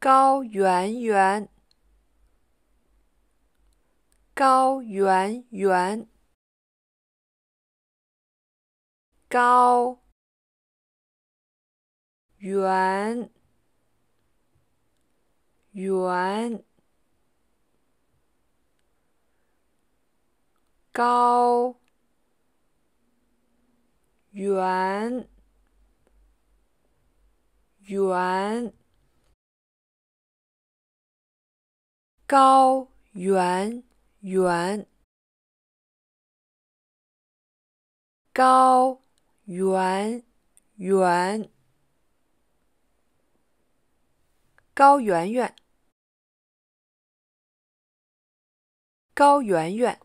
高圆圆，高圆圆，高圆圆，高圆圆。高圆圆，高圆圆，高圆圆，高圆圆。